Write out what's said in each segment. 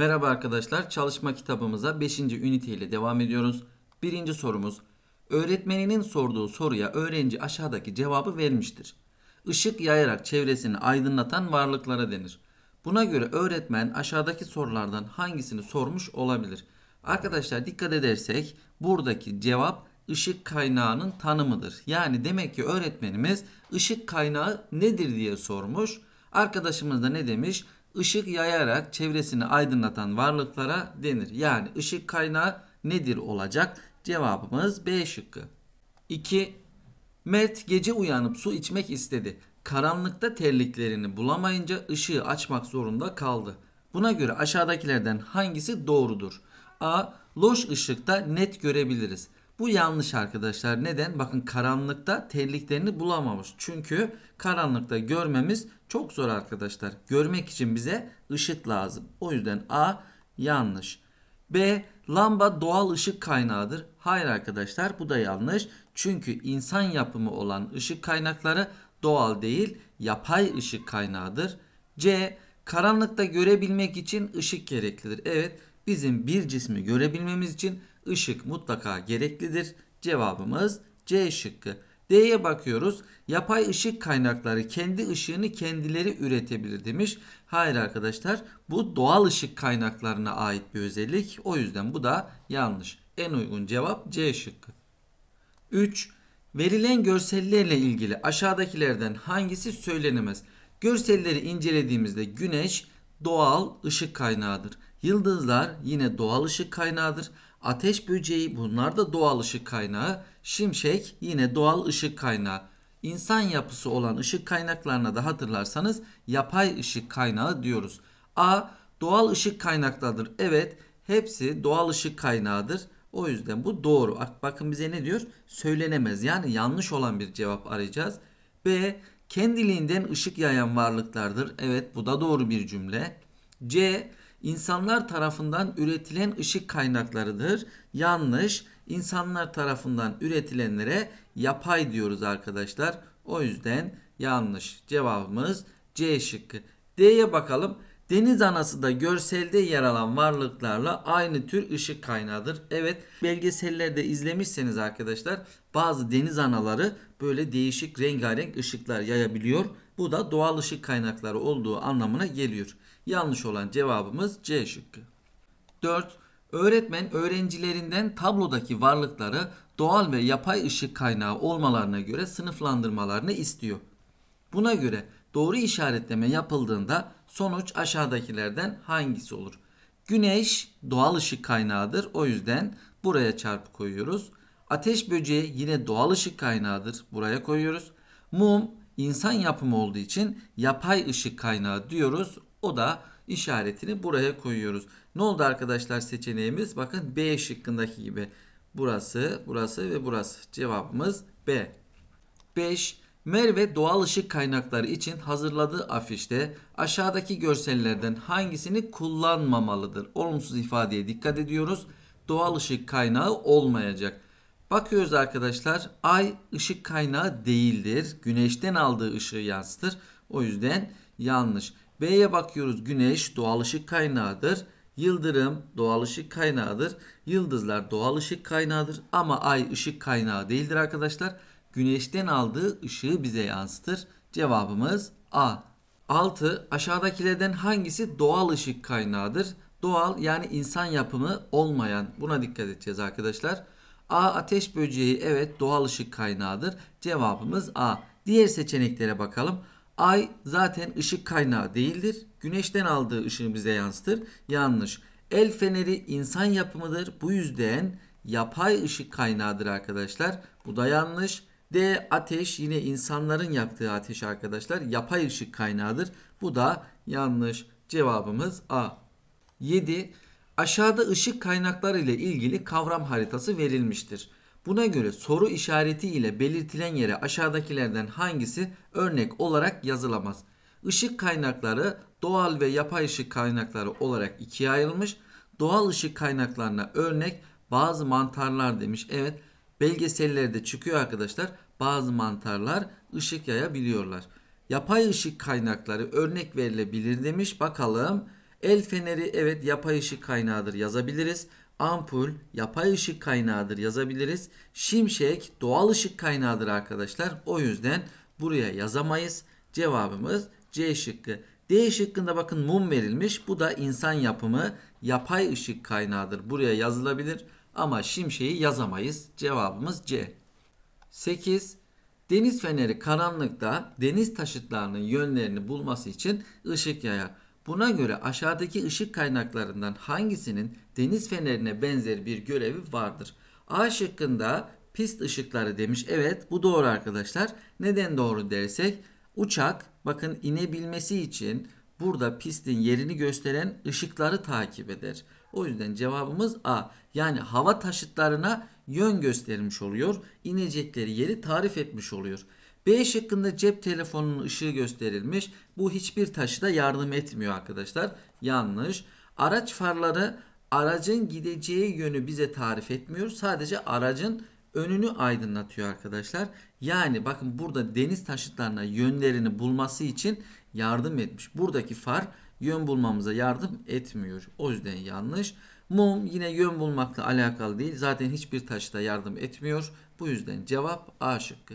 Merhaba arkadaşlar. Çalışma kitabımıza 5. ünite ile devam ediyoruz. Birinci sorumuz. Öğretmeninin sorduğu soruya öğrenci aşağıdaki cevabı vermiştir. Işık yayarak çevresini aydınlatan varlıklara denir. Buna göre öğretmen aşağıdaki sorulardan hangisini sormuş olabilir? Arkadaşlar dikkat edersek buradaki cevap ışık kaynağının tanımıdır. Yani demek ki öğretmenimiz ışık kaynağı nedir diye sormuş. Arkadaşımız da ne demiş? Işık yayarak çevresini aydınlatan varlıklara denir. Yani ışık kaynağı nedir olacak? Cevabımız B şıkkı. 2. Mert gece uyanıp su içmek istedi. Karanlıkta terliklerini bulamayınca ışığı açmak zorunda kaldı. Buna göre aşağıdakilerden hangisi doğrudur? A. Loş ışıkta net görebiliriz. Bu yanlış arkadaşlar. Neden? Bakın karanlıkta terliklerini bulamamış. Çünkü karanlıkta görmemiz çok zor arkadaşlar. Görmek için bize ışık lazım. O yüzden A yanlış. B. Lamba doğal ışık kaynağıdır. Hayır arkadaşlar bu da yanlış. Çünkü insan yapımı olan ışık kaynakları doğal değil yapay ışık kaynağıdır. C. Karanlıkta görebilmek için ışık gereklidir. Evet bizim bir cismi görebilmemiz için ışık mutlaka gereklidir. Cevabımız C şıkkı. D'ye bakıyoruz. Yapay ışık kaynakları kendi ışığını kendileri üretebilir demiş. Hayır arkadaşlar bu doğal ışık kaynaklarına ait bir özellik. O yüzden bu da yanlış. En uygun cevap C şıkkı. 3. Verilen görsellerle ilgili aşağıdakilerden hangisi söylenemez? Görselleri incelediğimizde güneş doğal ışık kaynağıdır. Yıldızlar yine doğal ışık kaynağıdır. Ateş böceği bunlar da doğal ışık kaynağı. Şimşek yine doğal ışık kaynağı. İnsan yapısı olan ışık kaynaklarına da hatırlarsanız yapay ışık kaynağı diyoruz. A doğal ışık kaynaklardır. Evet hepsi doğal ışık kaynağıdır. O yüzden bu doğru. Bakın bize ne diyor? Söylenemez. Yani yanlış olan bir cevap arayacağız. B kendiliğinden ışık yayan varlıklardır. Evet bu da doğru bir cümle. C insanlar tarafından üretilen ışık kaynaklarıdır. Yanlış. İnsanlar tarafından üretilenlere yapay diyoruz arkadaşlar. O yüzden yanlış. Cevabımız C şıkkı. D'ye bakalım. Deniz anası da görselde yer alan varlıklarla aynı tür ışık kaynağıdır. Evet belgesellerde izlemişseniz arkadaşlar bazı deniz anaları böyle değişik rengarenk ışıklar yayabiliyor. Bu da doğal ışık kaynakları olduğu anlamına geliyor. Yanlış olan cevabımız C şıkkı. 4. Öğretmen öğrencilerinden tablodaki varlıkları doğal ve yapay ışık kaynağı olmalarına göre sınıflandırmalarını istiyor. Buna göre doğru işaretleme yapıldığında sonuç aşağıdakilerden hangisi olur? Güneş doğal ışık kaynağıdır. O yüzden buraya çarpı koyuyoruz. Ateş böceği yine doğal ışık kaynağıdır. Buraya koyuyoruz. Mum insan yapımı olduğu için yapay ışık kaynağı diyoruz. O da işaretini buraya koyuyoruz. Ne oldu arkadaşlar seçeneğimiz? Bakın B şıkkındaki gibi. Burası, burası ve burası. Cevabımız B. 5. Merve doğal ışık kaynakları için hazırladığı afişte aşağıdaki görsellerden hangisini kullanmamalıdır? Olumsuz ifadeye dikkat ediyoruz. Doğal ışık kaynağı olmayacak. Bakıyoruz arkadaşlar ay ışık kaynağı değildir. Güneşten aldığı ışığı yansıtır. O yüzden yanlış. B'ye bakıyoruz güneş doğal ışık kaynağıdır. Yıldırım doğal ışık kaynağıdır. Yıldızlar doğal ışık kaynağıdır. Ama ay ışık kaynağı değildir arkadaşlar. Güneşten aldığı ışığı bize yansıtır. Cevabımız A. 6. Aşağıdakilerden hangisi doğal ışık kaynağıdır? Doğal yani insan yapımı olmayan buna dikkat edeceğiz arkadaşlar. A ateş böceği evet doğal ışık kaynağıdır. Cevabımız A. Diğer seçeneklere bakalım. Ay zaten ışık kaynağı değildir. Güneşten aldığı ışığı bize yansıtır. Yanlış. El feneri insan yapımıdır. Bu yüzden yapay ışık kaynağıdır arkadaşlar. Bu da yanlış. D ateş yine insanların yaktığı ateş arkadaşlar. Yapay ışık kaynağıdır. Bu da yanlış. Cevabımız A. 7. Aşağıda ışık kaynakları ile ilgili kavram haritası verilmiştir. Buna göre soru işareti ile belirtilen yere aşağıdakilerden hangisi örnek olarak yazılamaz? Işık kaynakları doğal ve yapay ışık kaynakları olarak ikiye ayrılmış. Doğal ışık kaynaklarına örnek bazı mantarlar demiş. Evet belgesellerde çıkıyor arkadaşlar. Bazı mantarlar ışık yayabiliyorlar. Yapay ışık kaynakları örnek verilebilir demiş. Bakalım. El feneri evet yapay ışık kaynağıdır yazabiliriz. Ampul yapay ışık kaynağıdır yazabiliriz. Şimşek doğal ışık kaynağıdır arkadaşlar. O yüzden buraya yazamayız. Cevabımız C şıkkı. D şıkkında bakın mum verilmiş. Bu da insan yapımı yapay ışık kaynağıdır. Buraya yazılabilir ama şimşeği yazamayız. Cevabımız C. 8. Deniz feneri karanlıkta deniz taşıtlarının yönlerini bulması için ışık yayar. Buna göre aşağıdaki ışık kaynaklarından hangisinin deniz fenerine benzer bir görevi vardır? A şıkkında pist ışıkları demiş. Evet bu doğru arkadaşlar. Neden doğru dersek uçak bakın inebilmesi için burada pistin yerini gösteren ışıkları takip eder. O yüzden cevabımız A. Yani hava taşıtlarına yön göstermiş oluyor. İnecekleri yeri tarif etmiş oluyor. B şıkkında cep telefonunun ışığı gösterilmiş. Bu hiçbir taşıda yardım etmiyor arkadaşlar. Yanlış. Araç farları aracın gideceği yönü bize tarif etmiyor. Sadece aracın önünü aydınlatıyor arkadaşlar. Yani bakın burada deniz taşıtlarına yönlerini bulması için yardım etmiş. Buradaki far yön bulmamıza yardım etmiyor. O yüzden yanlış. Mum yine yön bulmakla alakalı değil. Zaten hiçbir taşıta yardım etmiyor. Bu yüzden cevap A şıkkı.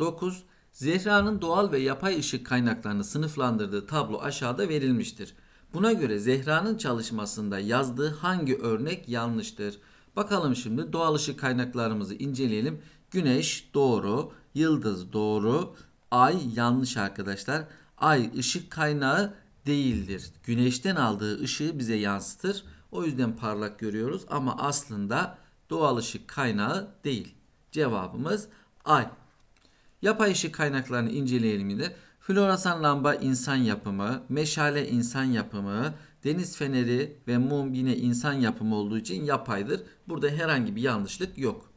9. Zehra'nın doğal ve yapay ışık kaynaklarını sınıflandırdığı tablo aşağıda verilmiştir. Buna göre Zehra'nın çalışmasında yazdığı hangi örnek yanlıştır? Bakalım şimdi doğal ışık kaynaklarımızı inceleyelim. Güneş doğru, yıldız doğru, ay yanlış arkadaşlar. Ay ışık kaynağı değildir. Güneşten aldığı ışığı bize yansıtır. O yüzden parlak görüyoruz ama aslında doğal ışık kaynağı değil. Cevabımız ay. Yapay ışık kaynaklarını inceleyelim yine. Floresan lamba insan yapımı, meşale insan yapımı, deniz feneri ve mum yine insan yapımı olduğu için yapaydır. Burada herhangi bir yanlışlık yok.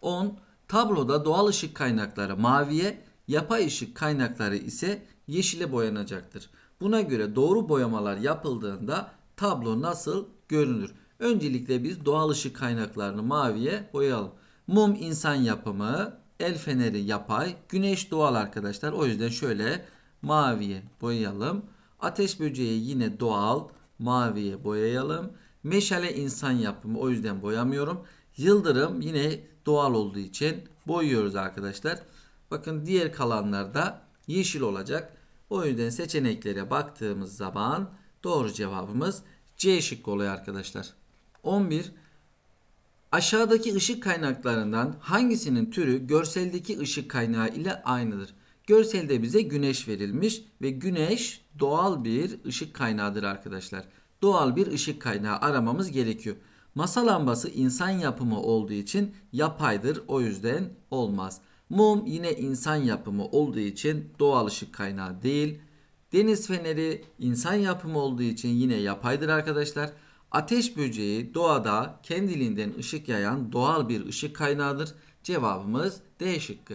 10. Tabloda doğal ışık kaynakları maviye, yapay ışık kaynakları ise yeşile boyanacaktır. Buna göre doğru boyamalar yapıldığında tablo nasıl görünür? Öncelikle biz doğal ışık kaynaklarını maviye boyayalım. Mum insan yapımı, el feneri yapay, güneş doğal arkadaşlar. O yüzden şöyle maviye boyayalım. Ateş böceği yine doğal, maviye boyayalım. Meşale insan yapımı o yüzden boyamıyorum. Yıldırım yine doğal olduğu için boyuyoruz arkadaşlar. Bakın diğer kalanlarda yeşil olacak. O yüzden seçeneklere baktığımız zaman doğru cevabımız C şıkkı oluyor arkadaşlar. 11. Aşağıdaki ışık kaynaklarından hangisinin türü görseldeki ışık kaynağı ile aynıdır? Görselde bize güneş verilmiş ve güneş doğal bir ışık kaynağıdır arkadaşlar. Doğal bir ışık kaynağı aramamız gerekiyor. Masa lambası insan yapımı olduğu için yapaydır o yüzden olmaz. Mum yine insan yapımı olduğu için doğal ışık kaynağı değil. Deniz feneri insan yapımı olduğu için yine yapaydır arkadaşlar. Ateş böceği doğada kendiliğinden ışık yayan doğal bir ışık kaynağıdır. Cevabımız D şıkkı.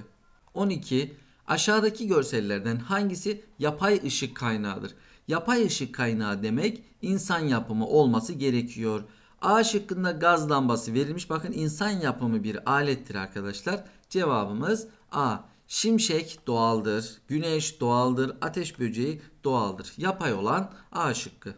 12. Aşağıdaki görsellerden hangisi yapay ışık kaynağıdır? Yapay ışık kaynağı demek insan yapımı olması gerekiyor. A şıkkında gaz lambası verilmiş. Bakın insan yapımı bir alettir arkadaşlar. Cevabımız A. Şimşek doğaldır, güneş doğaldır, ateş böceği doğaldır. Yapay olan A şıkkı.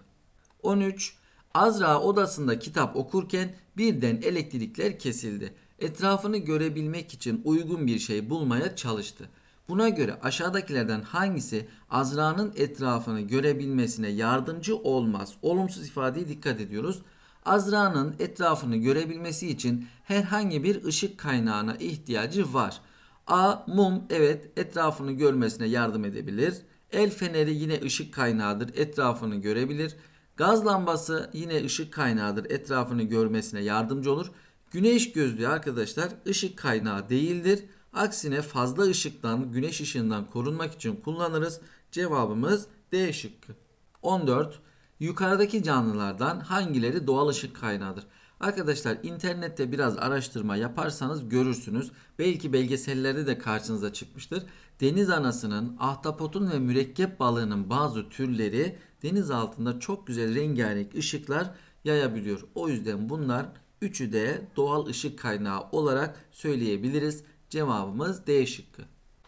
13. Azra odasında kitap okurken birden elektrikler kesildi. Etrafını görebilmek için uygun bir şey bulmaya çalıştı. Buna göre aşağıdakilerden hangisi Azra'nın etrafını görebilmesine yardımcı olmaz? Olumsuz ifadeye dikkat ediyoruz. Azra'nın etrafını görebilmesi için herhangi bir ışık kaynağına ihtiyacı var. A. Mum evet etrafını görmesine yardım edebilir. El feneri yine ışık kaynağıdır etrafını görebilir. Gaz lambası yine ışık kaynağıdır etrafını görmesine yardımcı olur. Güneş gözlüğü arkadaşlar ışık kaynağı değildir. Aksine fazla ışıktan güneş ışığından korunmak için kullanırız. Cevabımız D şıkkı. 14. Yukarıdaki canlılardan hangileri doğal ışık kaynağıdır? Arkadaşlar internette biraz araştırma yaparsanız görürsünüz. Belki belgesellerde de karşınıza çıkmıştır. Deniz anasının, ahtapotun ve mürekkep balığının bazı türleri deniz altında çok güzel rengarenk ışıklar yayabiliyor. O yüzden bunlar üçü de doğal ışık kaynağı olarak söyleyebiliriz. Cevabımız D şıkkı.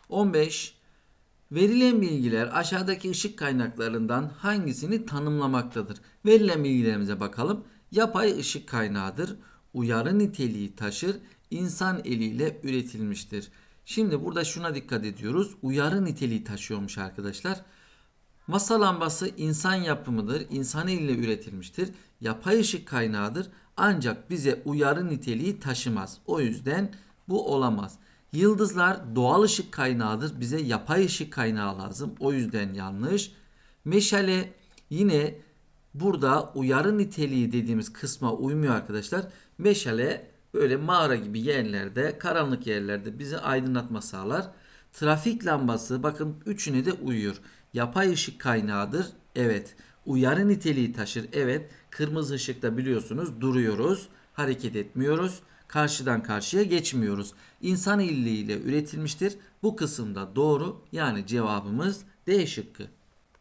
15. Verilen bilgiler aşağıdaki ışık kaynaklarından hangisini tanımlamaktadır? Verilen bilgilerimize bakalım. Yapay ışık kaynağıdır. Uyarı niteliği taşır. insan eliyle üretilmiştir. Şimdi burada şuna dikkat ediyoruz. Uyarı niteliği taşıyormuş arkadaşlar. Masa lambası insan yapımıdır. İnsan eliyle üretilmiştir. Yapay ışık kaynağıdır. Ancak bize uyarı niteliği taşımaz. O yüzden bu olamaz. Yıldızlar doğal ışık kaynağıdır. Bize yapay ışık kaynağı lazım. O yüzden yanlış. Meşale yine burada uyarı niteliği dediğimiz kısma uymuyor arkadaşlar. Meşale böyle mağara gibi yerlerde, karanlık yerlerde bizi aydınlatma sağlar. Trafik lambası bakın üçüne de uyuyor. Yapay ışık kaynağıdır. Evet. Uyarı niteliği taşır. Evet. Kırmızı ışıkta biliyorsunuz duruyoruz. Hareket etmiyoruz. Karşıdan karşıya geçmiyoruz. İnsan illiğiyle üretilmiştir. Bu kısımda doğru. Yani cevabımız D şıkkı.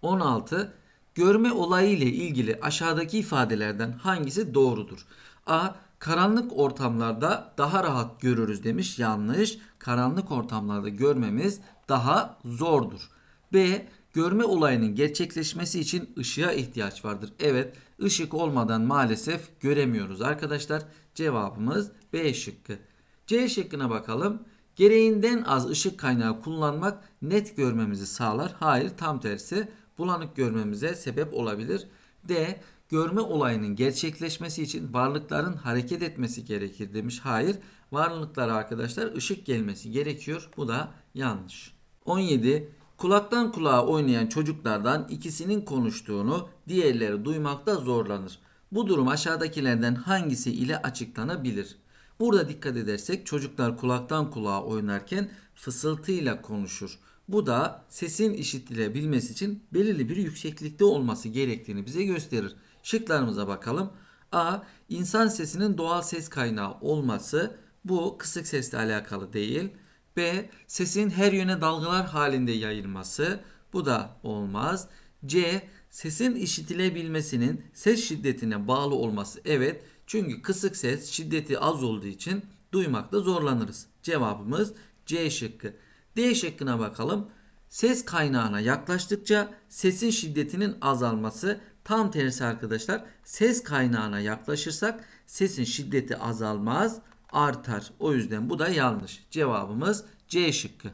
16. Görme olayı ile ilgili aşağıdaki ifadelerden hangisi doğrudur? A. Karanlık ortamlarda daha rahat görürüz demiş. Yanlış. Karanlık ortamlarda görmemiz daha zordur. B. Görme olayının gerçekleşmesi için ışığa ihtiyaç vardır. Evet, ışık olmadan maalesef göremiyoruz arkadaşlar. Cevabımız B şıkkı. C şıkkına bakalım. Gereğinden az ışık kaynağı kullanmak net görmemizi sağlar. Hayır, tam tersi bulanık görmemize sebep olabilir. D. Görme olayının gerçekleşmesi için varlıkların hareket etmesi gerekir demiş. Hayır, varlıklara arkadaşlar ışık gelmesi gerekiyor. Bu da yanlış. 17. Kulaktan kulağa oynayan çocuklardan ikisinin konuştuğunu diğerleri duymakta zorlanır. Bu durum aşağıdakilerden hangisi ile açıklanabilir? Burada dikkat edersek çocuklar kulaktan kulağa oynarken fısıltıyla konuşur. Bu da sesin işitilebilmesi için belirli bir yükseklikte olması gerektiğini bize gösterir. Şıklarımıza bakalım. A. İnsan sesinin doğal ses kaynağı olması bu kısık sesle alakalı değil. B. Sesin her yöne dalgalar halinde yayılması. Bu da olmaz. C. Sesin işitilebilmesinin ses şiddetine bağlı olması. Evet. Çünkü kısık ses şiddeti az olduğu için duymakta zorlanırız. Cevabımız C şıkkı. D şıkkına bakalım. Ses kaynağına yaklaştıkça sesin şiddetinin azalması tam tersi arkadaşlar. Ses kaynağına yaklaşırsak sesin şiddeti azalmaz artar. O yüzden bu da yanlış. Cevabımız C şıkkı.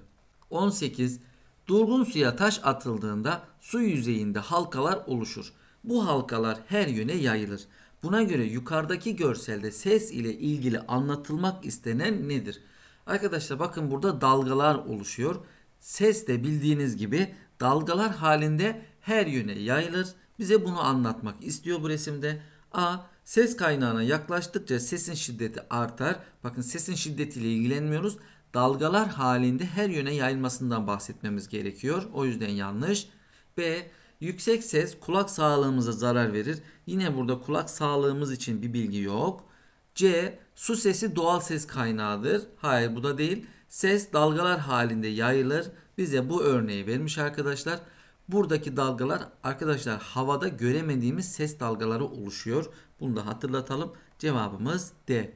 18. Durgun suya taş atıldığında su yüzeyinde halkalar oluşur. Bu halkalar her yöne yayılır. Buna göre yukarıdaki görselde ses ile ilgili anlatılmak istenen nedir? Arkadaşlar bakın burada dalgalar oluşuyor. Ses de bildiğiniz gibi dalgalar halinde her yöne yayılır. Bize bunu anlatmak istiyor bu resimde. A. Ses kaynağına yaklaştıkça sesin şiddeti artar. Bakın sesin şiddetiyle ilgilenmiyoruz. Dalgalar halinde her yöne yayılmasından bahsetmemiz gerekiyor. O yüzden yanlış. B. Yüksek ses kulak sağlığımıza zarar verir. Yine burada kulak sağlığımız için bir bilgi yok. C. Su sesi doğal ses kaynağıdır. Hayır bu da değil. Ses dalgalar halinde yayılır. Bize bu örneği vermiş arkadaşlar. Buradaki dalgalar arkadaşlar havada göremediğimiz ses dalgaları oluşuyor. Bunu da hatırlatalım. Cevabımız D.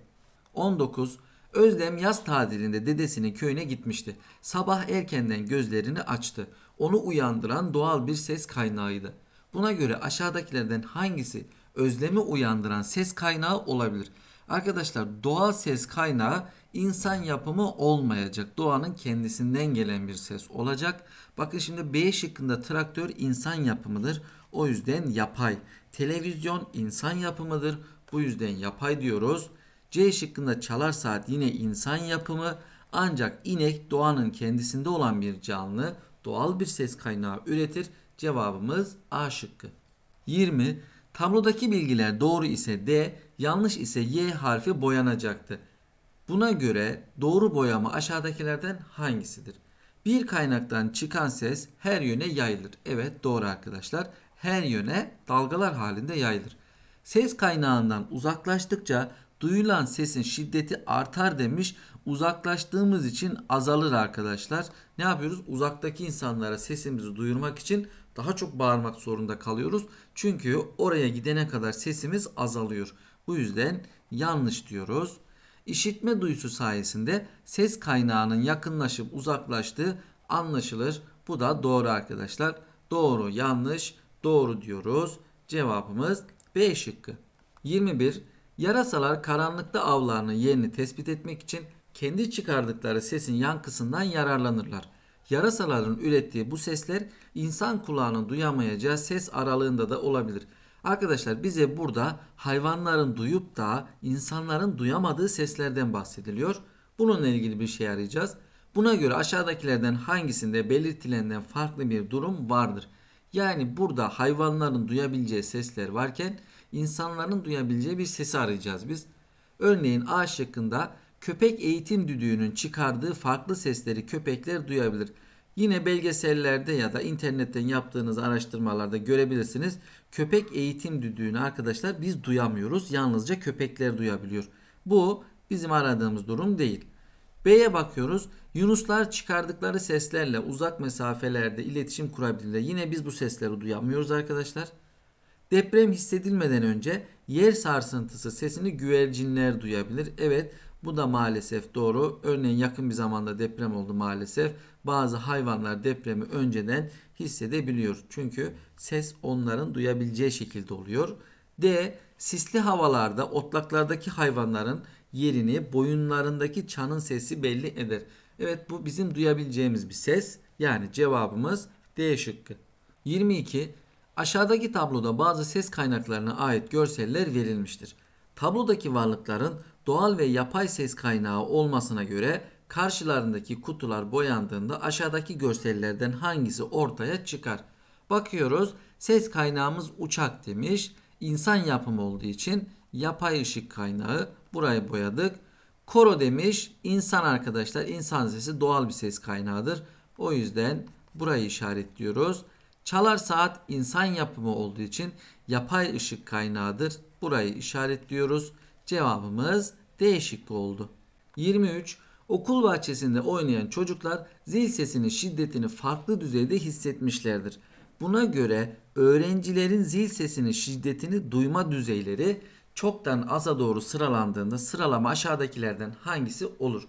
19. Özlem yaz tatilinde dedesinin köyüne gitmişti. Sabah erkenden gözlerini açtı. Onu uyandıran doğal bir ses kaynağıydı. Buna göre aşağıdakilerden hangisi özlemi uyandıran ses kaynağı olabilir? Arkadaşlar doğal ses kaynağı insan yapımı olmayacak. Doğanın kendisinden gelen bir ses olacak. Bakın şimdi B şıkkında traktör insan yapımıdır. O yüzden yapay. Televizyon insan yapımıdır. Bu yüzden yapay diyoruz. C şıkkında çalar saat yine insan yapımı. Ancak inek doğanın kendisinde olan bir canlı doğal bir ses kaynağı üretir. Cevabımız A şıkkı. 20. Tablodaki bilgiler doğru ise D, yanlış ise Y harfi boyanacaktı. Buna göre doğru boyama aşağıdakilerden hangisidir? Bir kaynaktan çıkan ses her yöne yayılır. Evet doğru arkadaşlar. Her yöne dalgalar halinde yayılır. Ses kaynağından uzaklaştıkça duyulan sesin şiddeti artar demiş. Uzaklaştığımız için azalır arkadaşlar. Ne yapıyoruz? Uzaktaki insanlara sesimizi duyurmak için daha çok bağırmak zorunda kalıyoruz. Çünkü oraya gidene kadar sesimiz azalıyor. Bu yüzden yanlış diyoruz. İşitme duyusu sayesinde ses kaynağının yakınlaşıp uzaklaştığı anlaşılır. Bu da doğru arkadaşlar. Doğru, yanlış, doğru diyoruz. Cevabımız B şıkkı. 21. Yarasalar karanlıkta avlarının yerini tespit etmek için kendi çıkardıkları sesin yankısından yararlanırlar. Yarasaların ürettiği bu sesler insan kulağının duyamayacağı ses aralığında da olabilir. Arkadaşlar bize burada hayvanların duyup da insanların duyamadığı seslerden bahsediliyor. Bununla ilgili bir şey arayacağız. Buna göre aşağıdakilerden hangisinde belirtilenden farklı bir durum vardır? Yani burada hayvanların duyabileceği sesler varken insanların duyabileceği bir sesi arayacağız biz. Örneğin A şıkkında köpek eğitim düdüğünün çıkardığı farklı sesleri köpekler duyabilir. Yine belgesellerde ya da internetten yaptığınız araştırmalarda görebilirsiniz. Köpek eğitim düdüğünü arkadaşlar biz duyamıyoruz. Yalnızca köpekler duyabiliyor. Bu bizim aradığımız durum değil. B'ye bakıyoruz. Yunuslar çıkardıkları seslerle uzak mesafelerde iletişim kurabilirler. Yine biz bu sesleri duyamıyoruz arkadaşlar. Deprem hissedilmeden önce yer sarsıntısı sesini güvercinler duyabilir. Evet bu da maalesef doğru. Örneğin yakın bir zamanda deprem oldu maalesef. Bazı hayvanlar depremi önceden hissedebiliyor. Çünkü ses onların duyabileceği şekilde oluyor. D. Sisli havalarda otlaklardaki hayvanların yerini boyunlarındaki çanın sesi belli eder. Evet bu bizim duyabileceğimiz bir ses. Yani cevabımız D şıkkı. 22. Aşağıdaki tabloda bazı ses kaynaklarına ait görseller verilmiştir. Tablodaki varlıkların doğal ve yapay ses kaynağı olmasına göre karşılarındaki kutular boyandığında aşağıdaki görsellerden hangisi ortaya çıkar? Bakıyoruz ses kaynağımız uçak demiş. İnsan yapımı olduğu için yapay ışık kaynağı burayı boyadık. Koro demiş insan arkadaşlar insan sesi doğal bir ses kaynağıdır. O yüzden burayı işaretliyoruz. Çalar saat insan yapımı olduğu için yapay ışık kaynağıdır. Burayı işaretliyoruz. Cevabımız D şıkkı oldu. 23. Okul bahçesinde oynayan çocuklar zil sesinin şiddetini farklı düzeyde hissetmişlerdir. Buna göre öğrencilerin zil sesinin şiddetini duyma düzeyleri çoktan aza doğru sıralandığında sıralama aşağıdakilerden hangisi olur?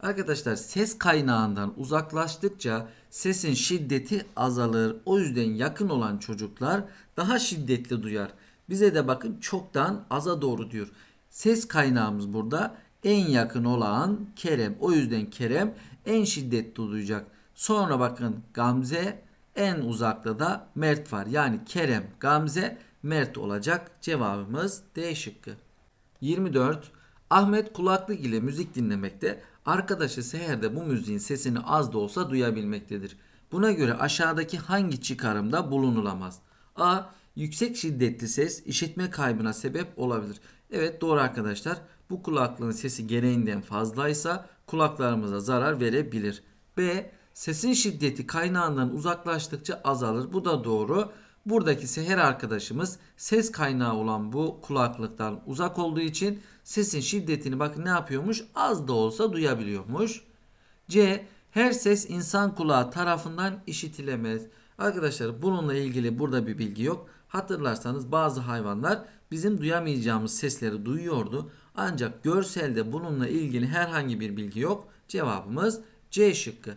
Arkadaşlar ses kaynağından uzaklaştıkça sesin şiddeti azalır. O yüzden yakın olan çocuklar daha şiddetli duyar. Bize de bakın çoktan aza doğru diyor. Ses kaynağımız burada en yakın olan Kerem. O yüzden Kerem en şiddetli duyacak. Sonra bakın Gamze en uzakta da Mert var. Yani Kerem, Gamze, Mert olacak. Cevabımız D şıkkı. 24. Ahmet kulaklık ile müzik dinlemekte. Arkadaşı Seher bu müziğin sesini az da olsa duyabilmektedir. Buna göre aşağıdaki hangi çıkarımda bulunulamaz? A. Yüksek şiddetli ses işitme kaybına sebep olabilir. Evet doğru arkadaşlar. Bu kulaklığın sesi gereğinden fazlaysa kulaklarımıza zarar verebilir. B. Sesin şiddeti kaynağından uzaklaştıkça azalır. Bu da doğru. Buradaki seher arkadaşımız ses kaynağı olan bu kulaklıktan uzak olduğu için sesin şiddetini bakın ne yapıyormuş? Az da olsa duyabiliyormuş. C. Her ses insan kulağı tarafından işitilemez. Arkadaşlar bununla ilgili burada bir bilgi yok. Hatırlarsanız bazı hayvanlar bizim duyamayacağımız sesleri duyuyordu. Ancak görselde bununla ilgili herhangi bir bilgi yok. Cevabımız C şıkkı.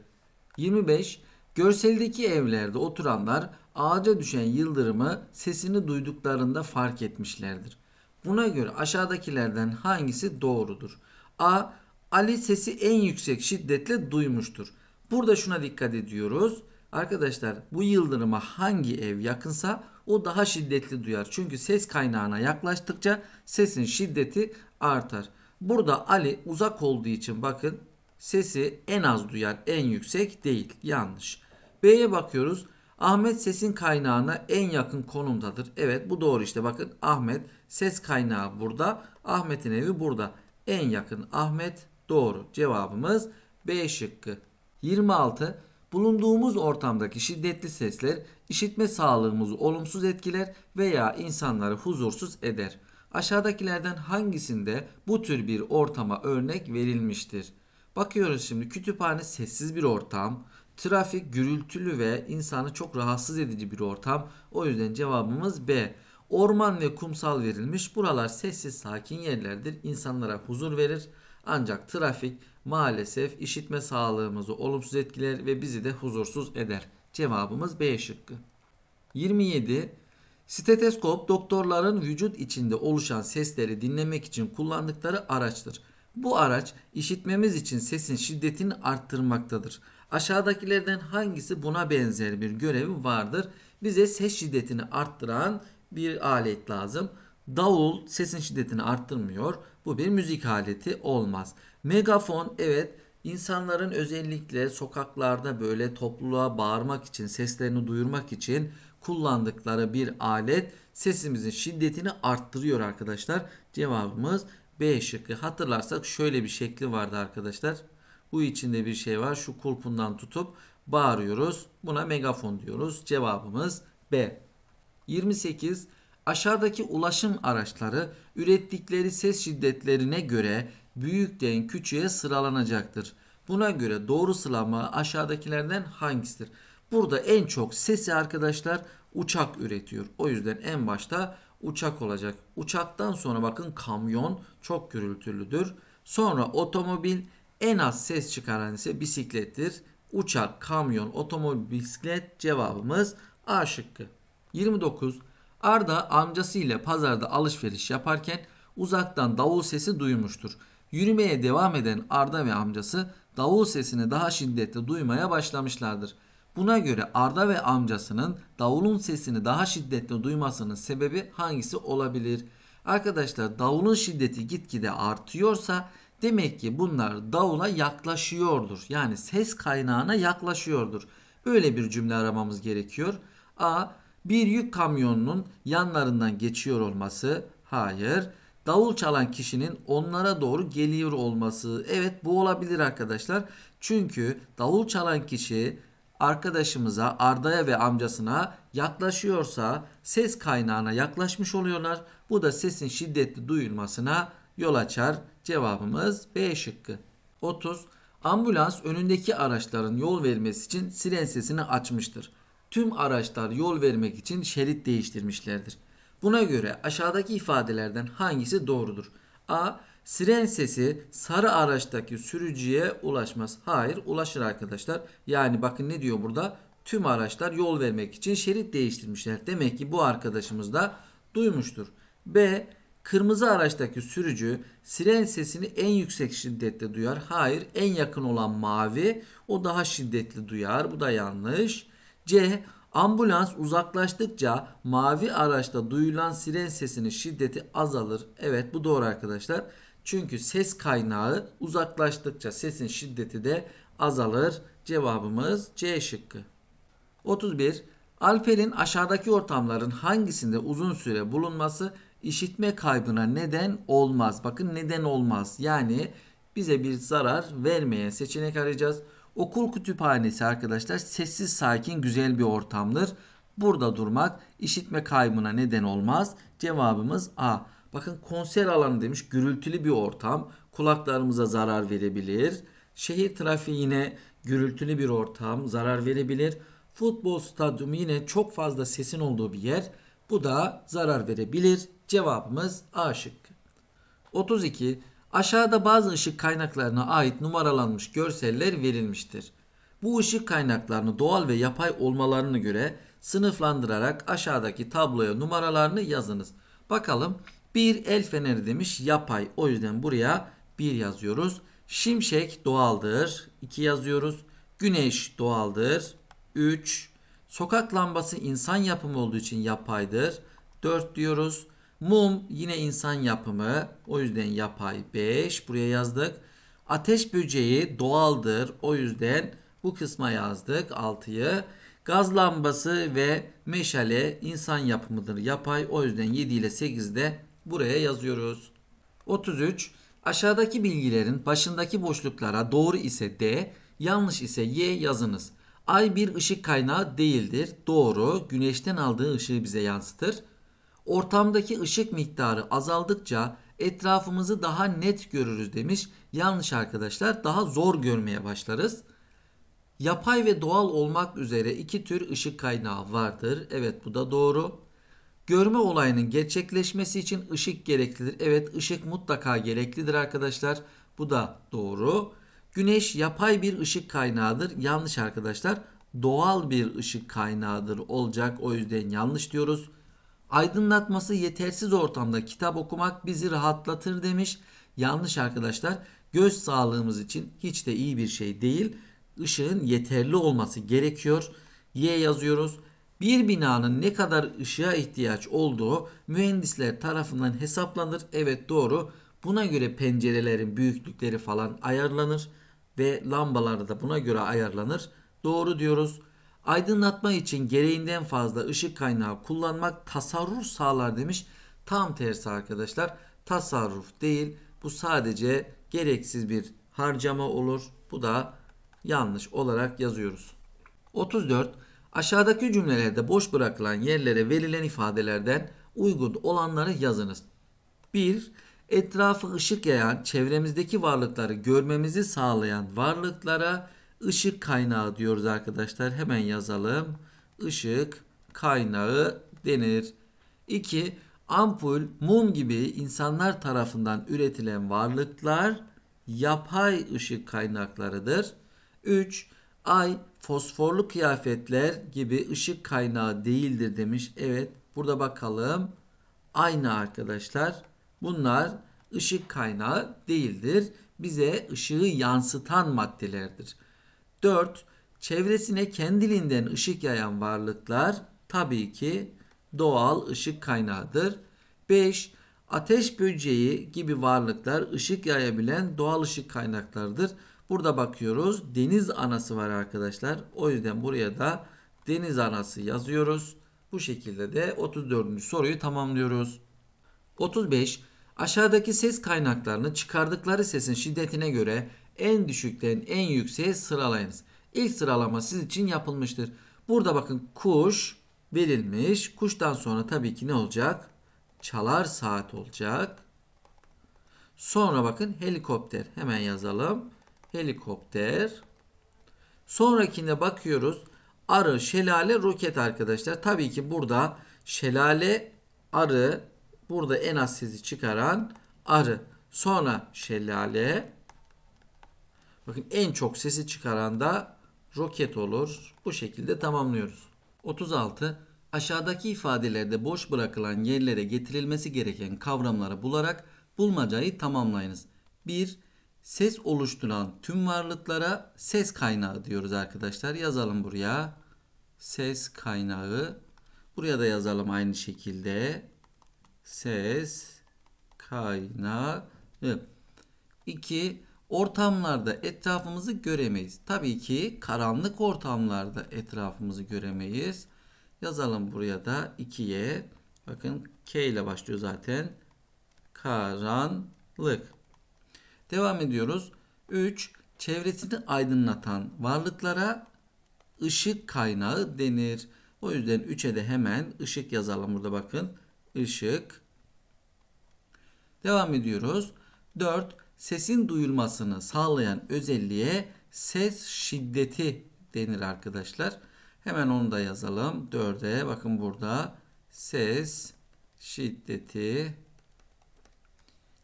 25. Görseldeki evlerde oturanlar ağaca düşen yıldırımı sesini duyduklarında fark etmişlerdir. Buna göre aşağıdakilerden hangisi doğrudur? A. Ali sesi en yüksek şiddetle duymuştur. Burada şuna dikkat ediyoruz. Arkadaşlar bu yıldırıma hangi ev yakınsa o daha şiddetli duyar. Çünkü ses kaynağına yaklaştıkça sesin şiddeti artar. Burada Ali uzak olduğu için bakın sesi en az duyar, en yüksek değil. Yanlış. B'ye bakıyoruz. Ahmet sesin kaynağına en yakın konumdadır. Evet bu doğru işte bakın Ahmet ses kaynağı burada. Ahmet'in evi burada. En yakın Ahmet doğru. Cevabımız B şıkkı. 26. Bulunduğumuz ortamdaki şiddetli sesler işitme sağlığımızı olumsuz etkiler veya insanları huzursuz eder. Aşağıdakilerden hangisinde bu tür bir ortama örnek verilmiştir? Bakıyoruz şimdi kütüphane sessiz bir ortam, trafik gürültülü ve insanı çok rahatsız edici bir ortam. O yüzden cevabımız B. Orman ve kumsal verilmiş. Buralar sessiz sakin yerlerdir. İnsanlara huzur verir. Ancak trafik maalesef işitme sağlığımızı olumsuz etkiler ve bizi de huzursuz eder. Cevabımız B şıkkı. 27. Steteskop doktorların vücut içinde oluşan sesleri dinlemek için kullandıkları araçtır. Bu araç işitmemiz için sesin şiddetini arttırmaktadır. Aşağıdakilerden hangisi buna benzer bir görevi vardır? Bize ses şiddetini arttıran bir alet lazım. Davul sesin şiddetini arttırmıyor. Bu bir müzik aleti olmaz. Megafon evet insanların özellikle sokaklarda böyle topluluğa bağırmak için, seslerini duyurmak için kullandıkları bir alet sesimizin şiddetini arttırıyor arkadaşlar. Cevabımız B şıkkı. Hatırlarsak şöyle bir şekli vardı arkadaşlar. Bu içinde bir şey var. Şu kulpundan tutup bağırıyoruz. Buna megafon diyoruz. Cevabımız B. 28. Aşağıdaki ulaşım araçları ürettikleri ses şiddetlerine göre büyükten küçüğe sıralanacaktır. Buna göre doğru sıralama aşağıdakilerden hangisidir? Burada en çok sesi arkadaşlar uçak üretiyor. O yüzden en başta uçak olacak. Uçaktan sonra bakın kamyon çok gürültülüdür. Sonra otomobil en az ses çıkaran ise bisiklettir. Uçak, kamyon, otomobil, bisiklet cevabımız A şıkkı. 29. Arda amcasıyla pazarda alışveriş yaparken uzaktan davul sesi duymuştur. Yürümeye devam eden Arda ve amcası davul sesini daha şiddetli duymaya başlamışlardır. Buna göre Arda ve amcasının davulun sesini daha şiddetli duymasının sebebi hangisi olabilir? Arkadaşlar davulun şiddeti gitgide artıyorsa demek ki bunlar davula yaklaşıyordur. Yani ses kaynağına yaklaşıyordur. Böyle bir cümle aramamız gerekiyor. A. Bir yük kamyonunun yanlarından geçiyor olması. Hayır. Davul çalan kişinin onlara doğru geliyor olması. Evet bu olabilir arkadaşlar. Çünkü davul çalan kişi arkadaşımıza Arda'ya ve amcasına yaklaşıyorsa ses kaynağına yaklaşmış oluyorlar. Bu da sesin şiddetli duyulmasına yol açar. Cevabımız B şıkkı. 30. Ambulans önündeki araçların yol vermesi için siren sesini açmıştır. Tüm araçlar yol vermek için şerit değiştirmişlerdir. Buna göre aşağıdaki ifadelerden hangisi doğrudur? A. Siren sesi sarı araçtaki sürücüye ulaşmaz. Hayır ulaşır arkadaşlar. Yani bakın ne diyor burada? Tüm araçlar yol vermek için şerit değiştirmişler. Demek ki bu arkadaşımız da duymuştur. B. Kırmızı araçtaki sürücü siren sesini en yüksek şiddette duyar. Hayır en yakın olan mavi o daha şiddetli duyar. Bu da yanlış. C. Ambulans uzaklaştıkça mavi araçta duyulan siren sesinin şiddeti azalır. Evet bu doğru arkadaşlar. Çünkü ses kaynağı uzaklaştıkça sesin şiddeti de azalır. Cevabımız C şıkkı. 31. Alper'in aşağıdaki ortamların hangisinde uzun süre bulunması işitme kaybına neden olmaz. Bakın neden olmaz. Yani bize bir zarar vermeyen seçenek arayacağız. Okul kütüphanesi arkadaşlar sessiz sakin güzel bir ortamdır. Burada durmak işitme kaybına neden olmaz. Cevabımız A. Bakın konser alanı demiş gürültülü bir ortam. Kulaklarımıza zarar verebilir. Şehir trafiği yine gürültülü bir ortam zarar verebilir. Futbol stadyumu yine çok fazla sesin olduğu bir yer. Bu da zarar verebilir. Cevabımız A şıkkı. 32. Aşağıda bazı ışık kaynaklarına ait numaralanmış görseller verilmiştir. Bu ışık kaynaklarını doğal ve yapay olmalarına göre sınıflandırarak aşağıdaki tabloya numaralarını yazınız. Bakalım bir el feneri demiş yapay. O yüzden buraya 1 yazıyoruz. Şimşek doğaldır. 2 yazıyoruz. Güneş doğaldır. 3. Sokak lambası insan yapımı olduğu için yapaydır. 4 diyoruz. Mum yine insan yapımı. O yüzden yapay 5. Buraya yazdık. Ateş böceği doğaldır. O yüzden bu kısma yazdık 6'yı. Gaz lambası ve meşale insan yapımıdır. Yapay. O yüzden 7 ile 8'de buraya yazıyoruz. 33. Aşağıdaki bilgilerin başındaki boşluklara doğru ise D, yanlış ise Y yazınız. Ay bir ışık kaynağı değildir. Doğru. Güneşten aldığı ışığı bize yansıtır. Ortamdaki ışık miktarı azaldıkça etrafımızı daha net görürüz demiş. Yanlış arkadaşlar. Daha zor görmeye başlarız. Yapay ve doğal olmak üzere iki tür ışık kaynağı vardır. Evet bu da doğru. Görme olayının gerçekleşmesi için ışık gereklidir. Evet ışık mutlaka gereklidir arkadaşlar. Bu da doğru. Güneş yapay bir ışık kaynağıdır. Yanlış arkadaşlar. doğal bir ışık kaynağıdır olacak. O yüzden yanlış diyoruz. Aydınlatması yetersiz ortamda kitap okumak bizi rahatlatır demiş. Yanlış arkadaşlar. Göz sağlığımız için hiç de iyi bir şey değil. Işığın yeterli olması gerekiyor. Y yazıyoruz. Bir binanın ne kadar ışığa ihtiyaç olduğu mühendisler tarafından hesaplanır. Evet doğru. Buna göre pencerelerin büyüklükleri falan ayarlanır ve lambalar da buna göre ayarlanır. Doğru diyoruz. Aydınlatma için gereğinden fazla ışık kaynağı kullanmak tasarruf sağlar demiş. Tam tersi arkadaşlar. Tasarruf değil. Bu sadece gereksiz bir harcama olur. Bu da yanlış olarak yazıyoruz. 34. Aşağıdaki cümlelerde boş bırakılan yerlere verilen ifadelerden uygun olanları yazınız. 1. Etrafı ışık yayan, çevremizdeki varlıkları görmemizi sağlayan varlıklara ışık kaynağı diyoruz arkadaşlar. Hemen yazalım. Işık kaynağı denir. 2. Ampul, mum gibi insanlar tarafından üretilen varlıklar yapay ışık kaynaklarıdır. 3. Ay, fosforlu kıyafetler gibi ışık kaynağı değildir demiş. Evet, burada bakalım. Aynı arkadaşlar. Bunlar ışık kaynağı değildir. Bize ışığı yansıtan maddelerdir. 4. Çevresine kendiliğinden ışık yayan varlıklar tabii ki doğal ışık kaynağıdır. 5. Ateş böceği gibi varlıklar ışık yayabilen doğal ışık kaynaklarıdır. Burada bakıyoruz deniz anası var arkadaşlar. O yüzden buraya da deniz anası yazıyoruz. Bu şekilde de 34. soruyu tamamlıyoruz. 35. Aşağıdaki ses kaynaklarını çıkardıkları sesin şiddetine göre en düşükten en yükseğe sıralayınız. İlk sıralama siz için yapılmıştır. Burada bakın kuş verilmiş. Kuştan sonra tabii ki ne olacak? Çalar saat olacak. Sonra bakın helikopter. Hemen yazalım. Helikopter. Sonrakine bakıyoruz. Arı, şelale, roket arkadaşlar. Tabii ki burada şelale, arı, burada en az sesi çıkaran arı. Sonra şelale. Bakın en çok sesi çıkaran da roket olur. Bu şekilde tamamlıyoruz. 36. Aşağıdaki ifadelerde boş bırakılan yerlere getirilmesi gereken kavramları bularak bulmacayı tamamlayınız. 1. Ses oluşturan tüm varlıklara ses kaynağı diyoruz arkadaşlar. Yazalım buraya. Ses kaynağı. Buraya da yazalım aynı şekilde. Ses kaynağı. 2. Ortamlarda etrafımızı göremeyiz. Tabii ki karanlık ortamlarda etrafımızı göremeyiz. Yazalım buraya da 2'ye. Bakın K ile başlıyor zaten. Karanlık. Devam ediyoruz. 3. Çevresini aydınlatan varlıklara ışık kaynağı denir. O yüzden 3'e de hemen ışık yazalım burada bakın. Işık. Devam ediyoruz. 4. Sesin duyulmasını sağlayan özelliğe ses şiddeti denir arkadaşlar. Hemen onu da yazalım. 4'e bakın burada ses şiddeti.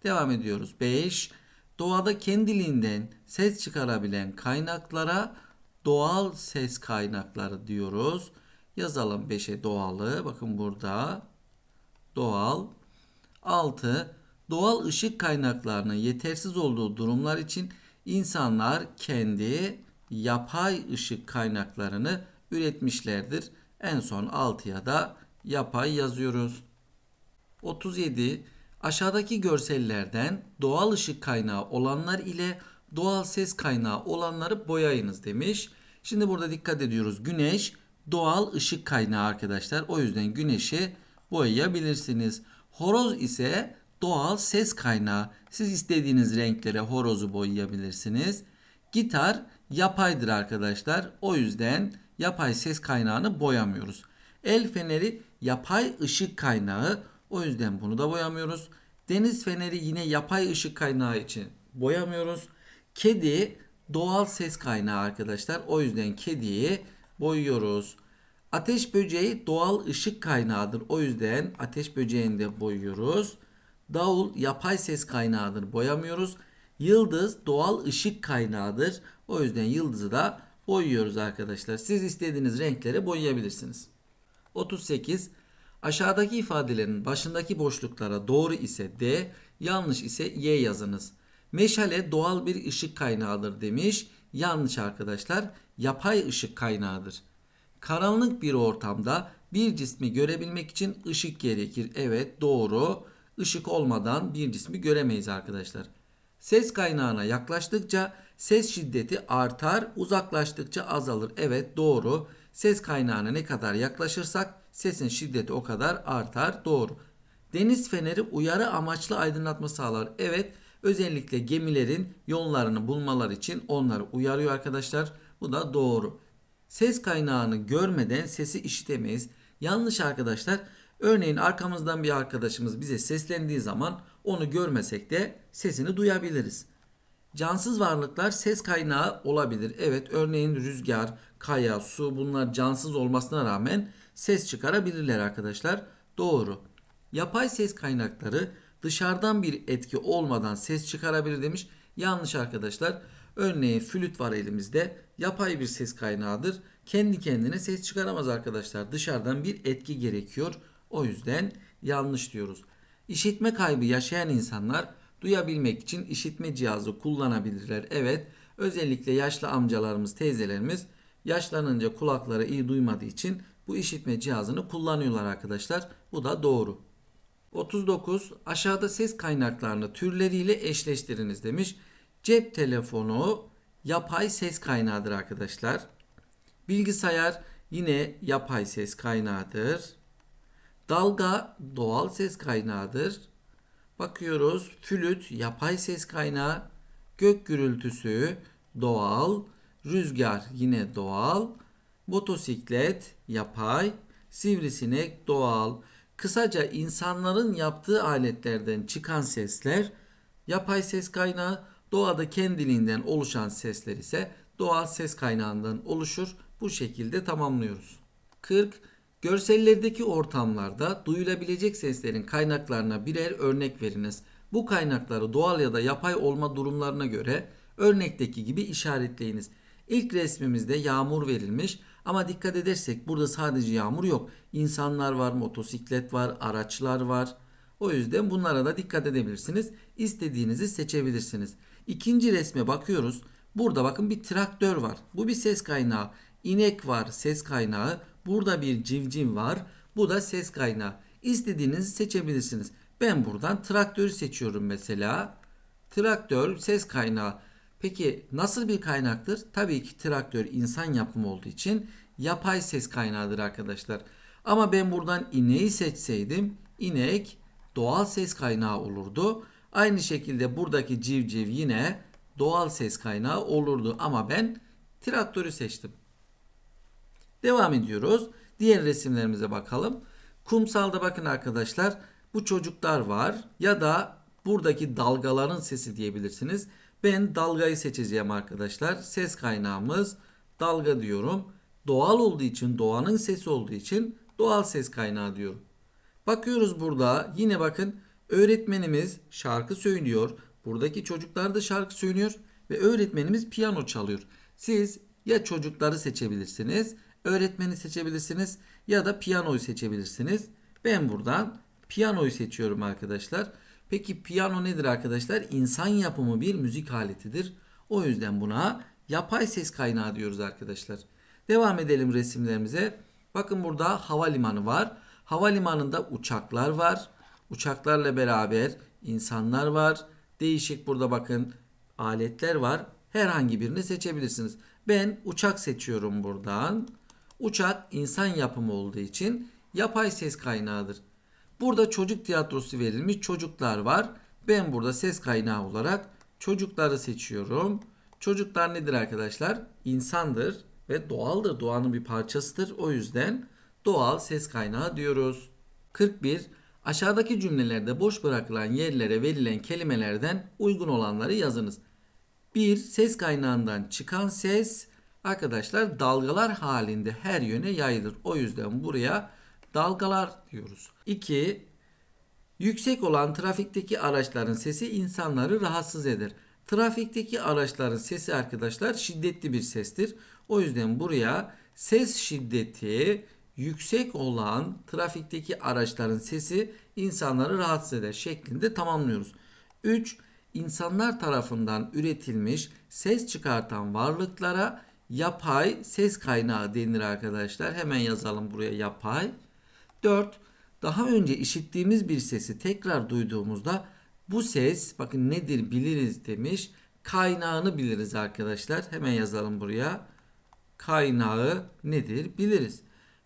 Devam ediyoruz. 5. Doğada kendiliğinden ses çıkarabilen kaynaklara doğal ses kaynakları diyoruz. Yazalım 5'e doğalı. Bakın burada doğal. 6. Doğal ışık kaynaklarının yetersiz olduğu durumlar için insanlar kendi yapay ışık kaynaklarını üretmişlerdir. En son 6'ya da yapay yazıyoruz. 37. Aşağıdaki görsellerden doğal ışık kaynağı olanlar ile doğal ses kaynağı olanları boyayınız demiş. Şimdi burada dikkat ediyoruz. Güneş doğal ışık kaynağı arkadaşlar. O yüzden güneşi boyayabilirsiniz. Horoz ise doğal ses kaynağı. Siz istediğiniz renklere horozu boyayabilirsiniz. Gitar yapaydır arkadaşlar. O yüzden yapay ses kaynağını boyamıyoruz. El feneri yapay ışık kaynağı. O yüzden bunu da boyamıyoruz. Deniz feneri yine yapay ışık kaynağı için boyamıyoruz. Kedi doğal ses kaynağı arkadaşlar. O yüzden kediyi boyuyoruz. Ateş böceği doğal ışık kaynağıdır. O yüzden ateş böceğini de boyuyoruz. Davul yapay ses kaynağıdır. Boyamıyoruz. Yıldız doğal ışık kaynağıdır. O yüzden yıldızı da boyuyoruz arkadaşlar. Siz istediğiniz renklere boyayabilirsiniz. 38. Aşağıdaki ifadelerin başındaki boşluklara doğru ise D, yanlış ise Y yazınız. Meşale doğal bir ışık kaynağıdır demiş. Yanlış arkadaşlar. Yapay ışık kaynağıdır. Karanlık bir ortamda bir cismi görebilmek için ışık gerekir. Evet doğru. Işık olmadan bir cismi göremeyiz arkadaşlar. Ses kaynağına yaklaştıkça ses şiddeti artar, uzaklaştıkça azalır. Evet doğru. Ses kaynağına ne kadar yaklaşırsak sesin şiddeti o kadar artar. Doğru. Deniz feneri uyarı amaçlı aydınlatma sağlar. Evet özellikle gemilerin yollarını bulmalar için onları uyarıyor arkadaşlar. Bu da doğru. Ses kaynağını görmeden sesi işitemeyiz. Yanlış arkadaşlar. Örneğin arkamızdan bir arkadaşımız bize seslendiği zaman onu görmesek de sesini duyabiliriz. Cansız varlıklar ses kaynağı olabilir. Evet örneğin rüzgar, kaya, su bunlar cansız olmasına rağmen ses çıkarabilirler arkadaşlar. Doğru. Yapay ses kaynakları dışarıdan bir etki olmadan ses çıkarabilir demiş. Yanlış arkadaşlar. Örneğin flüt var elimizde. Yapay bir ses kaynağıdır. Kendi kendine ses çıkaramaz arkadaşlar. Dışarıdan bir etki gerekiyor. O yüzden yanlış diyoruz. İşitme kaybı yaşayan insanlar duyabilmek için işitme cihazı kullanabilirler. Evet, özellikle yaşlı amcalarımız, teyzelerimiz yaşlanınca kulakları iyi duymadığı için bu işitme cihazını kullanıyorlar arkadaşlar. Bu da doğru. 39. Aşağıda ses kaynaklarını türleriyle eşleştiriniz demiş. Cep telefonu yapay ses kaynağıdır arkadaşlar. Bilgisayar yine yapay ses kaynağıdır. Dalga doğal ses kaynağıdır. Bakıyoruz flüt yapay ses kaynağı, gök gürültüsü doğal, rüzgar yine doğal, motosiklet yapay, sivrisinek doğal. Kısaca insanların yaptığı aletlerden çıkan sesler yapay ses kaynağı, doğada kendiliğinden oluşan sesler ise doğal ses kaynağından oluşur. Bu şekilde tamamlıyoruz. 40. Görsellerdeki ortamlarda duyulabilecek seslerin kaynaklarına birer örnek veriniz. Bu kaynakları doğal ya da yapay olma durumlarına göre örnekteki gibi işaretleyiniz. İlk resmimizde yağmur verilmiş ama dikkat edersek burada sadece yağmur yok. İnsanlar var, motosiklet var, araçlar var. O yüzden bunlara da dikkat edebilirsiniz. İstediğinizi seçebilirsiniz. İkinci resme bakıyoruz. Burada bakın bir traktör var. Bu bir ses kaynağı. İnek var ses kaynağı. Burada bir civciv var. Bu da ses kaynağı. İstediğinizi seçebilirsiniz. Ben buradan traktörü seçiyorum mesela. Traktör ses kaynağı. Peki nasıl bir kaynaktır? Tabii ki traktör insan yapımı olduğu için yapay ses kaynağıdır arkadaşlar. Ama ben buradan ineği seçseydim inek doğal ses kaynağı olurdu. Aynı şekilde buradaki civciv yine doğal ses kaynağı olurdu ama ben traktörü seçtim. Devam ediyoruz. Diğer resimlerimize bakalım. Kumsalda bakın arkadaşlar bu çocuklar var ya da buradaki dalgaların sesi diyebilirsiniz. Ben dalgayı seçeceğim arkadaşlar. Ses kaynağımız dalga diyorum. Doğal olduğu için doğanın sesi olduğu için doğal ses kaynağı diyorum. Bakıyoruz burada yine bakın öğretmenimiz şarkı söylüyor. Buradaki çocuklar da şarkı söylüyor ve öğretmenimiz piyano çalıyor. Siz ya çocukları seçebilirsiniz, öğretmeni seçebilirsiniz ya da piyanoyu seçebilirsiniz. Ben buradan piyanoyu seçiyorum arkadaşlar. Peki piyano nedir arkadaşlar? İnsan yapımı bir müzik aletidir. O yüzden buna yapay ses kaynağı diyoruz arkadaşlar. Devam edelim resimlerimize. Bakın burada havalimanı var. Havalimanında uçaklar var. Uçaklarla beraber insanlar var. Değişik burada bakın aletler var. Herhangi birini seçebilirsiniz. Ben uçak seçiyorum buradan. Uçak insan yapımı olduğu için yapay ses kaynağıdır. Burada çocuk tiyatrosu verilmiş çocuklar var. Ben burada ses kaynağı olarak çocukları seçiyorum. Çocuklar nedir arkadaşlar? İnsandır ve doğaldır. Doğanın bir parçasıdır. O yüzden doğal ses kaynağı diyoruz. 41. Aşağıdaki cümlelerde boş bırakılan yerlere verilen kelimelerden uygun olanları yazınız. 1. Ses kaynağından çıkan ses arkadaşlar dalgalar halinde her yöne yayılır. O yüzden buraya dalgalar diyoruz. 2. Yüksek olan trafikteki araçların sesi insanları rahatsız eder. Trafikteki araçların sesi arkadaşlar şiddetli bir sestir. O yüzden buraya ses şiddeti yüksek olan trafikteki araçların sesi insanları rahatsız eder şeklinde tamamlıyoruz. 3. İnsanlar tarafından üretilmiş ses çıkartan varlıklara yapay ses kaynağı denir arkadaşlar. Hemen yazalım buraya yapay. 4. Daha önce işittiğimiz bir sesi tekrar duyduğumuzda bu ses bakın nedir biliriz demiş. Kaynağını biliriz arkadaşlar. Hemen yazalım buraya. Kaynağı nedir biliriz.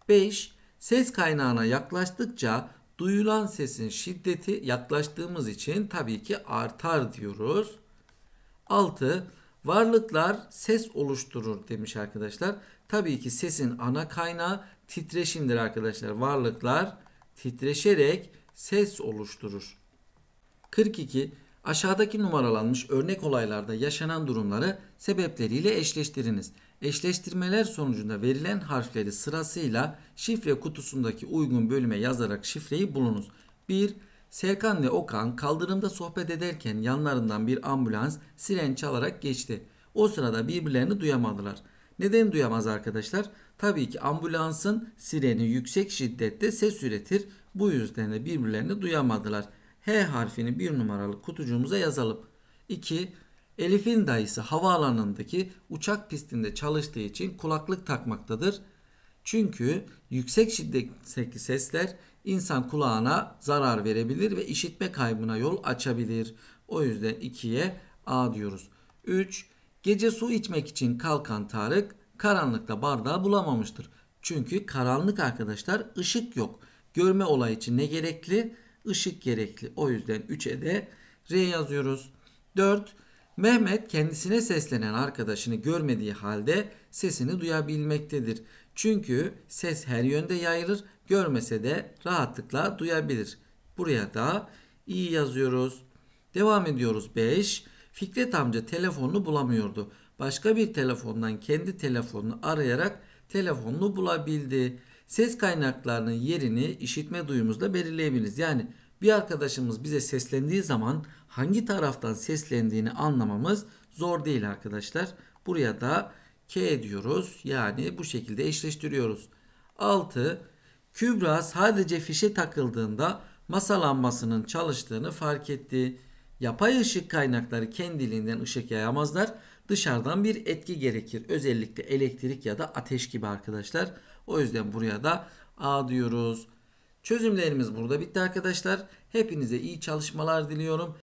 5. Ses kaynağına yaklaştıkça duyulan sesin şiddeti yaklaştığımız için tabii ki artar diyoruz. 6. Varlıklar ses oluşturur demiş arkadaşlar. Tabii ki sesin ana kaynağı titreşimdir arkadaşlar. Varlıklar titreşerek ses oluşturur. 42. Aşağıdaki numaralanmış örnek olaylarda yaşanan durumları sebepleriyle eşleştiriniz. Eşleştirmeler sonucunda verilen harfleri sırasıyla şifre kutusundaki uygun bölüme yazarak şifreyi bulunuz. 1. Serkan ve Okan kaldırımda sohbet ederken yanlarından bir ambulans siren çalarak geçti. O sırada birbirlerini duyamadılar. Neden duyamaz arkadaşlar? Tabii ki ambulansın sireni yüksek şiddette ses üretir. Bu yüzden de birbirlerini duyamadılar. H harfini bir numaralı kutucuğumuza yazalım. 2. Elif'in dayısı havaalanındaki uçak pistinde çalıştığı için kulaklık takmaktadır. Çünkü yüksek şiddetteki sesler insan kulağına zarar verebilir ve işitme kaybına yol açabilir. O yüzden 2'ye A diyoruz. 3. Gece su içmek için kalkan Tarık karanlıkta bardağı bulamamıştır. Çünkü karanlık arkadaşlar ışık yok. Görme olayı için ne gerekli? Işık gerekli. O yüzden 3'e de R yazıyoruz. 4. Mehmet kendisine seslenen arkadaşını görmediği halde sesini duyabilmektedir. Çünkü ses her yönde yayılır, görmese de rahatlıkla duyabilir. Buraya da iyi yazıyoruz. Devam ediyoruz 5. Fikret amca telefonunu bulamıyordu. Başka bir telefondan kendi telefonunu arayarak telefonunu bulabildi. Ses kaynaklarının yerini işitme duyumuzla belirleyebiliriz. Yani bir arkadaşımız bize seslendiği zaman hangi taraftan seslendiğini anlamamız zor değil arkadaşlar. Buraya da K diyoruz. Yani bu şekilde eşleştiriyoruz. 6. Kübra sadece fişe takıldığında masa lambasının çalıştığını fark etti. Yapay ışık kaynakları kendiliğinden ışık yayamazlar. Dışarıdan bir etki gerekir. Özellikle elektrik ya da ateş gibi arkadaşlar. O yüzden buraya da A diyoruz. Çözümlerimiz burada bitti arkadaşlar. Hepinize iyi çalışmalar diliyorum.